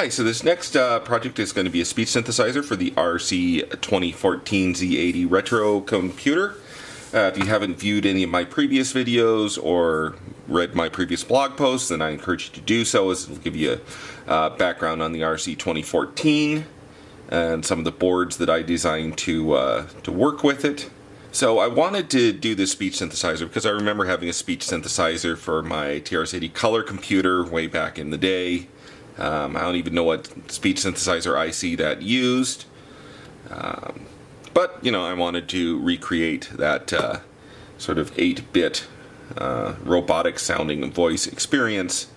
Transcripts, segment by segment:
Hi, so this next uh, project is going to be a speech synthesizer for the RC 2014 Z80 Retro computer. Uh, if you haven't viewed any of my previous videos or read my previous blog posts, then I encourage you to do so as it will give you a uh, background on the RC 2014 and some of the boards that I designed to, uh, to work with it. So I wanted to do this speech synthesizer because I remember having a speech synthesizer for my TRS-80 color computer way back in the day. Um, I don't even know what speech synthesizer IC that used. Um, but, you know, I wanted to recreate that uh, sort of 8-bit uh, robotic sounding voice experience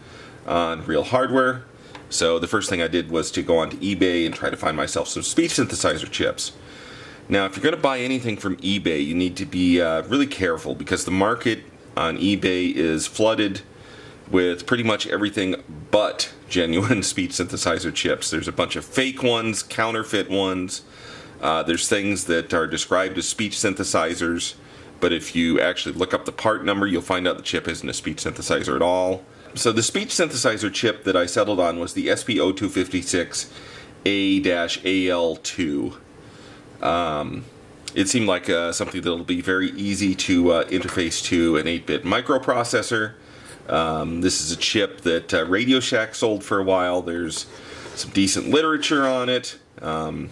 on real hardware. So the first thing I did was to go onto eBay and try to find myself some speech synthesizer chips. Now, if you're going to buy anything from eBay, you need to be uh, really careful because the market on eBay is flooded with pretty much everything but genuine speech synthesizer chips. There's a bunch of fake ones, counterfeit ones. Uh, there's things that are described as speech synthesizers, but if you actually look up the part number, you'll find out the chip isn't a speech synthesizer at all. So the speech synthesizer chip that I settled on was the SP0256A-AL2. Um, it seemed like uh, something that'll be very easy to uh, interface to an 8-bit microprocessor. Um, this is a chip that uh, Radio Shack sold for a while. There's some decent literature on it. Um,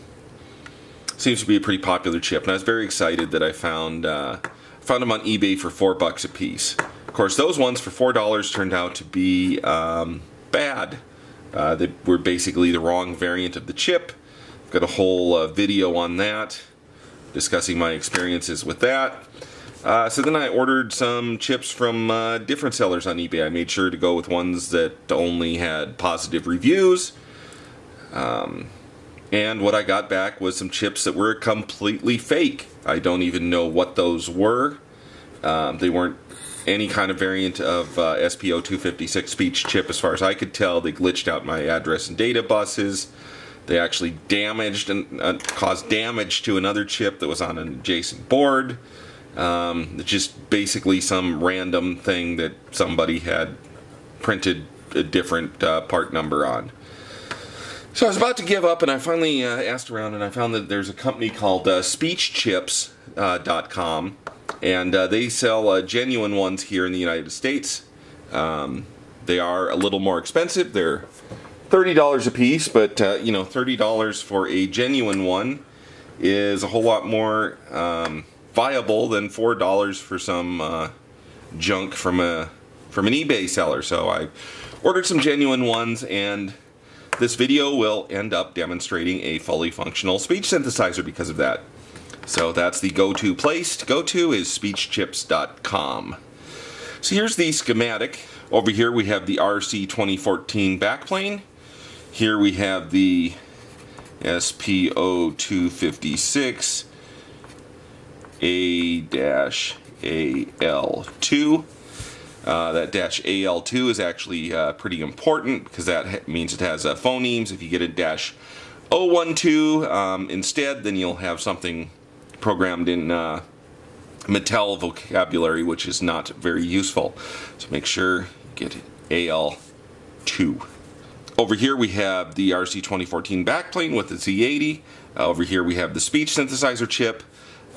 seems to be a pretty popular chip, and I was very excited that I found uh, found them on eBay for four bucks a piece. Of course, those ones for four dollars turned out to be um, bad. Uh, they were basically the wrong variant of the chip. I've got a whole uh, video on that, discussing my experiences with that. Uh, so then I ordered some chips from uh, different sellers on eBay. I made sure to go with ones that only had positive reviews. Um, and what I got back was some chips that were completely fake. I don't even know what those were. Um, they weren't any kind of variant of uh, SP0256 speech chip as far as I could tell. They glitched out my address and data buses. They actually damaged and uh, caused damage to another chip that was on an adjacent board. Um, it's just basically some random thing that somebody had printed a different uh, part number on. So I was about to give up, and I finally uh, asked around, and I found that there's a company called uh, SpeechChips.com, uh, and uh, they sell uh, genuine ones here in the United States. Um, they are a little more expensive. They're thirty dollars a piece, but you know, thirty dollars for a genuine one is a whole lot more. Um, viable than four dollars for some uh, junk from a from an eBay seller. So I ordered some genuine ones, and this video will end up demonstrating a fully functional speech synthesizer because of that. So that's the go-to place to go to is speechchips.com. So here's the schematic. Over here we have the RC 2014 backplane. Here we have the SP0256 a-AL2. Uh, that dash AL2 is actually uh, pretty important because that means it has uh, phonemes. If you get a dash 012 um, instead, then you'll have something programmed in uh, Mattel vocabulary, which is not very useful. So make sure you get AL2. Over here we have the RC2014 backplane with the Z80. Uh, over here we have the speech synthesizer chip.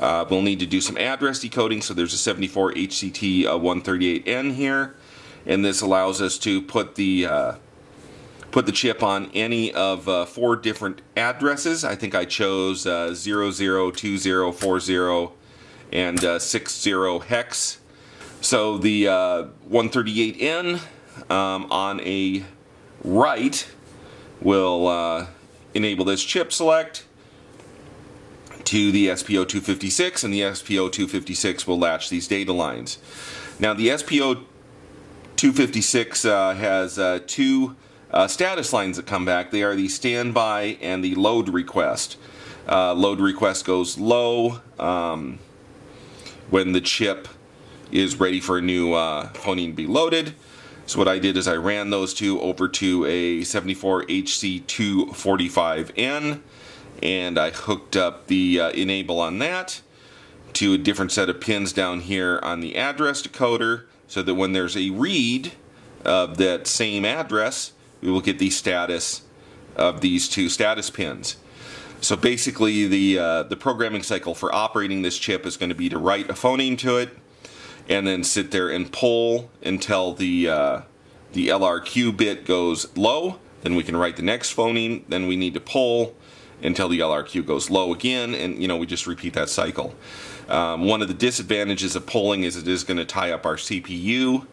Uh, we'll need to do some address decoding, so there's a 74 HCT uh, 138N here, and this allows us to put the uh, put the chip on any of uh, four different addresses. I think I chose uh, 002040 and uh, 60 hex. So the 138N um, on a write will enable this chip select to the SP0256 and the SP0256 will latch these data lines. Now the SP0256 uh, has uh, two uh, status lines that come back. They are the standby and the load request. Uh, load request goes low um, when the chip is ready for a new uh, phoneme to be loaded. So what I did is I ran those two over to a 74HC245N and I hooked up the uh, enable on that to a different set of pins down here on the address decoder so that when there's a read of that same address we will get the status of these two status pins. So basically, the uh, the programming cycle for operating this chip is going to be to write a phoneme to it, and then sit there and poll until the uh, the LRQ bit goes low. Then we can write the next phoneme. Then we need to poll until the LRQ goes low again, and you know we just repeat that cycle. Um, one of the disadvantages of polling is it is going to tie up our CPU.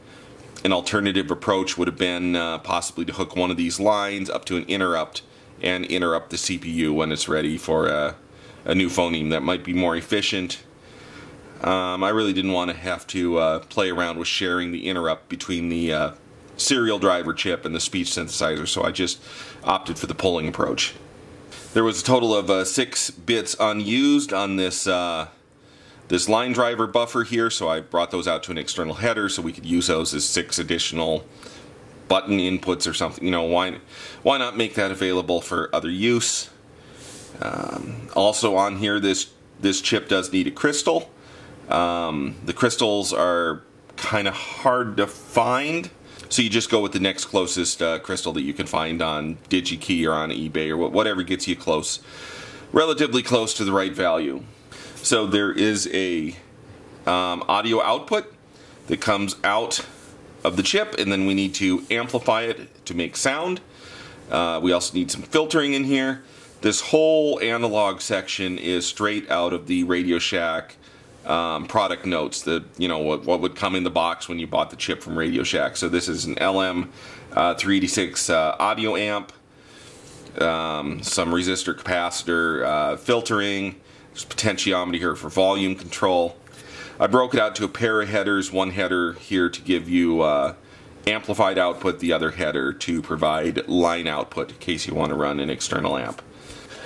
An alternative approach would have been uh, possibly to hook one of these lines up to an interrupt and interrupt the CPU when it's ready for a, a new phoneme that might be more efficient. Um, I really didn't want to have to uh, play around with sharing the interrupt between the uh, serial driver chip and the speech synthesizer, so I just opted for the polling approach. There was a total of uh, six bits unused on this uh, this line driver buffer here, so I brought those out to an external header so we could use those as six additional button inputs or something. You know, why why not make that available for other use? Um, also on here, this this chip does need a crystal. Um, the crystals are kind of hard to find. So you just go with the next closest uh, crystal that you can find on DigiKey or on eBay or whatever gets you close, relatively close to the right value. So there is a um, audio output that comes out of the chip and then we need to amplify it to make sound. Uh, we also need some filtering in here. This whole analog section is straight out of the Radio Shack um, product notes, the you know what, what would come in the box when you bought the chip from Radio Shack. So this is an LM uh, 386 uh, audio amp, um, some resistor capacitor uh, filtering, there's potentiometer here for volume control. I broke it out to a pair of headers, one header here to give you uh, amplified output, the other header to provide line output in case you want to run an external amp.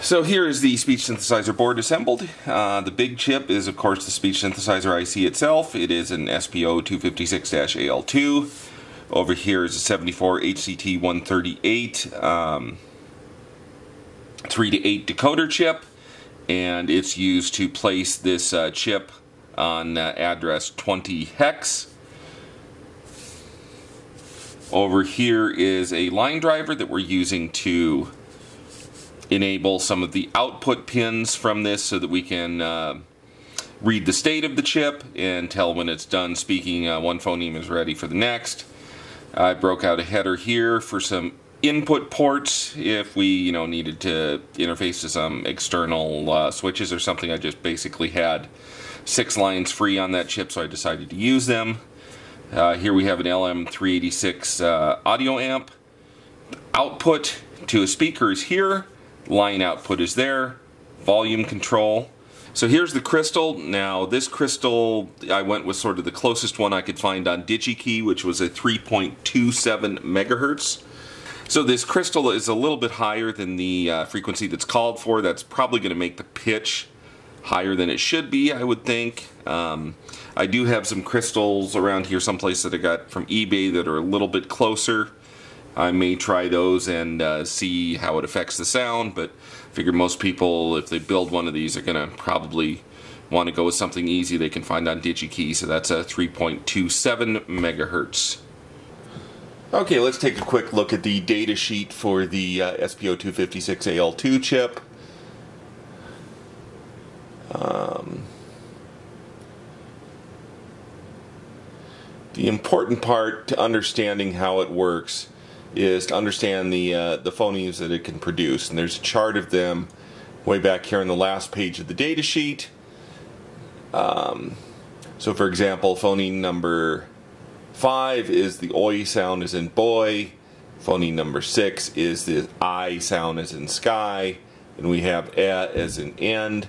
So here is the speech synthesizer board assembled. Uh, the big chip is of course the speech synthesizer IC itself. It is an SP0 256-AL2. Over here is a 74 HCT 138 um, 3 to 8 decoder chip and it's used to place this uh, chip on uh, address 20 hex. Over here is a line driver that we're using to enable some of the output pins from this so that we can uh, read the state of the chip and tell when it's done speaking uh, one phoneme is ready for the next. I broke out a header here for some input ports if we you know needed to interface to some external uh, switches or something. I just basically had six lines free on that chip so I decided to use them. Uh, here we have an LM386 uh, audio amp. Output to a speaker is here line output is there, volume control. So here's the crystal. Now this crystal, I went with sort of the closest one I could find on DigiKey, which was a 3.27 megahertz. So this crystal is a little bit higher than the uh, frequency that's called for. That's probably going to make the pitch higher than it should be, I would think. Um, I do have some crystals around here someplace that I got from eBay that are a little bit closer. I may try those and uh, see how it affects the sound, but I figure most people, if they build one of these, are going to probably want to go with something easy they can find on DigiKey, so that's a 3.27 megahertz. Okay, let's take a quick look at the data sheet for the uh, SP0256AL2 chip. Um, the important part to understanding how it works is to understand the uh, the phonemes that it can produce. And there's a chart of them way back here on the last page of the data sheet. Um, so, for example, phoneme number five is the oi sound as in boy. Phoneme number six is the I sound as in sky. And we have e as in end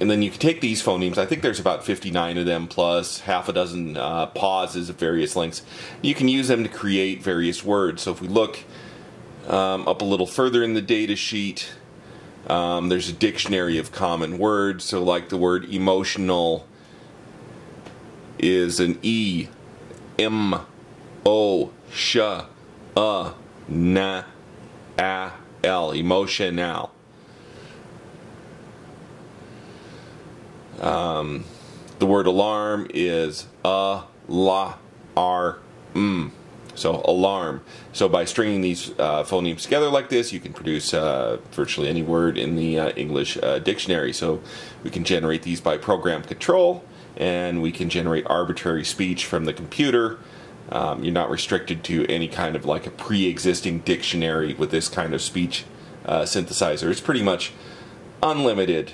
and then you can take these phonemes. I think there's about 59 of them plus half a dozen uh, pauses of various lengths. You can use them to create various words. So if we look um, up a little further in the data sheet, um, there's a dictionary of common words. So like the word emotional is an E, M, O, sh, uh, na, a, l, emotional. Um, the word alarm is a, la, r, m. So alarm. So by stringing these uh, phonemes together like this, you can produce uh, virtually any word in the uh, English uh, dictionary. So we can generate these by program control, and we can generate arbitrary speech from the computer. Um, you're not restricted to any kind of like a pre-existing dictionary with this kind of speech uh, synthesizer. It's pretty much unlimited.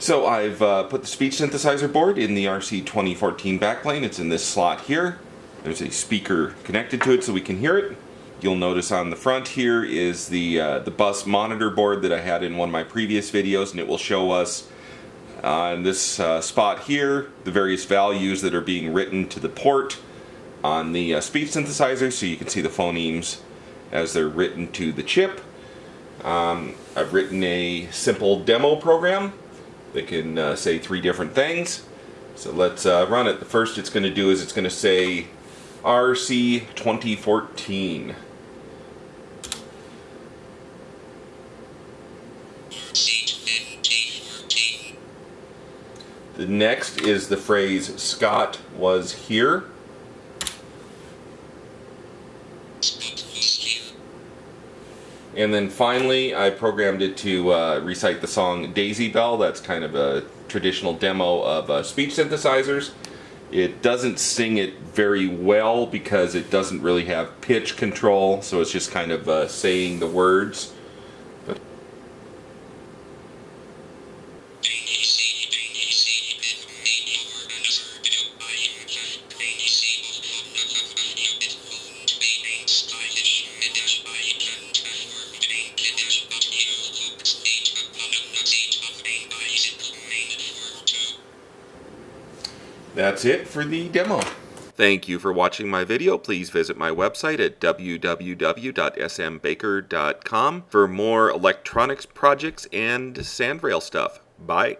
So I've uh, put the speech synthesizer board in the RC 2014 backplane. It's in this slot here. There's a speaker connected to it so we can hear it. You'll notice on the front here is the, uh, the bus monitor board that I had in one of my previous videos and it will show us on this uh, spot here the various values that are being written to the port on the uh, speech synthesizer so you can see the phonemes as they're written to the chip. Um, I've written a simple demo program that can uh, say three different things. So let's uh, run it. The first it's going to do is it's going to say RC 2014. The next is the phrase Scott was here. And then finally, I programmed it to uh, recite the song Daisy Bell. That's kind of a traditional demo of uh, speech synthesizers. It doesn't sing it very well because it doesn't really have pitch control, so it's just kind of uh, saying the words. That's it for the demo. Thank you for watching my video. Please visit my website at www.smbaker.com for more electronics projects and Sandrail stuff. Bye.